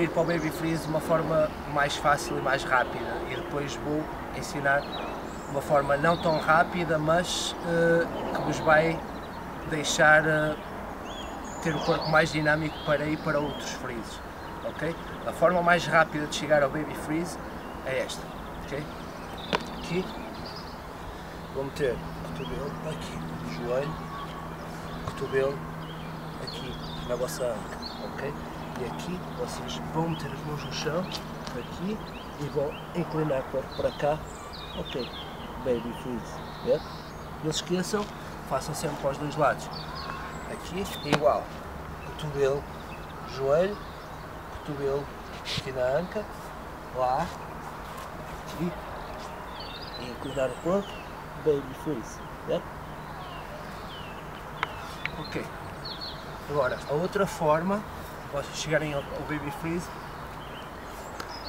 vou ir para o Baby Freeze de uma forma mais fácil e mais rápida e depois vou ensinar uma forma não tão rápida, mas uh, que vos vai deixar uh, ter o corpo mais dinâmico para ir para outros freezes, ok? A forma mais rápida de chegar ao Baby Freeze é esta, ok? Aqui, vou meter o cotovelo aqui, joelho, cotovelo aqui na vossa anca, ok? E aqui vocês vão meter as mãos no chão, aqui, e vão inclinar o corpo para cá, ok? Baby Freeze, yeah? Não se esqueçam, façam sempre para os dois lados. Aqui é igual, cotovelo, joelho, cotovelo aqui na anca, lá, aqui, e inclinar o corpo, Baby Freeze, yeah? Ok. Agora, a outra forma vocês chegarem ao, ao Baby Freeze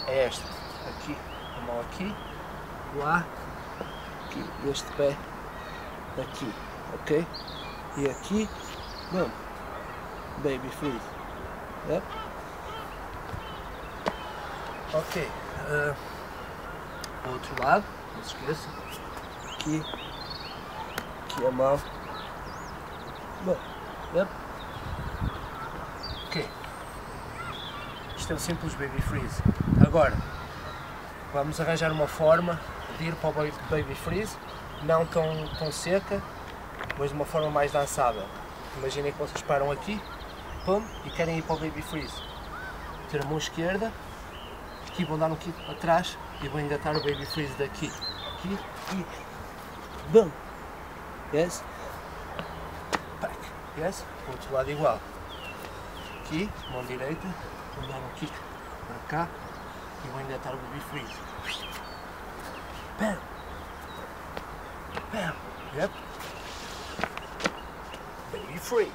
é esta. Aqui, a mão aqui, lá, aqui, este pé aqui, ok? E aqui, bom, Baby Freeze. Yep. Ok. Uh, outro lado, não se esqueça. Aqui, aqui a mão. Bom, yep. Ok. Isto é o simples Baby Freeze. Agora, vamos arranjar uma forma de ir para o Baby Freeze, não tão, tão seca, mas de uma forma mais dançável. Imaginem que vocês param aqui, pum, e querem ir para o Baby Freeze. Ter a mão esquerda, aqui vão dar um kick para trás e vão engatar o Baby Freeze daqui. Aqui e bum! Yes? Back. Yes? Outro lado igual. Aqui, mão direita, um kick para cá e vou engatar o Baby Freeze. Bam! Bam! Yep. Baby free.